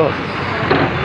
そう。